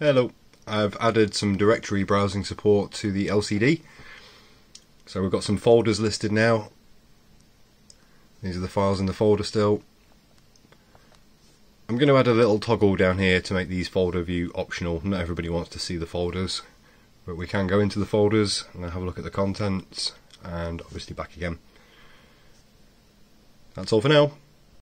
Hello, I've added some directory browsing support to the LCD. So we've got some folders listed now. These are the files in the folder still. I'm going to add a little toggle down here to make these folder view optional. Not everybody wants to see the folders, but we can go into the folders and have a look at the contents and obviously back again. That's all for now.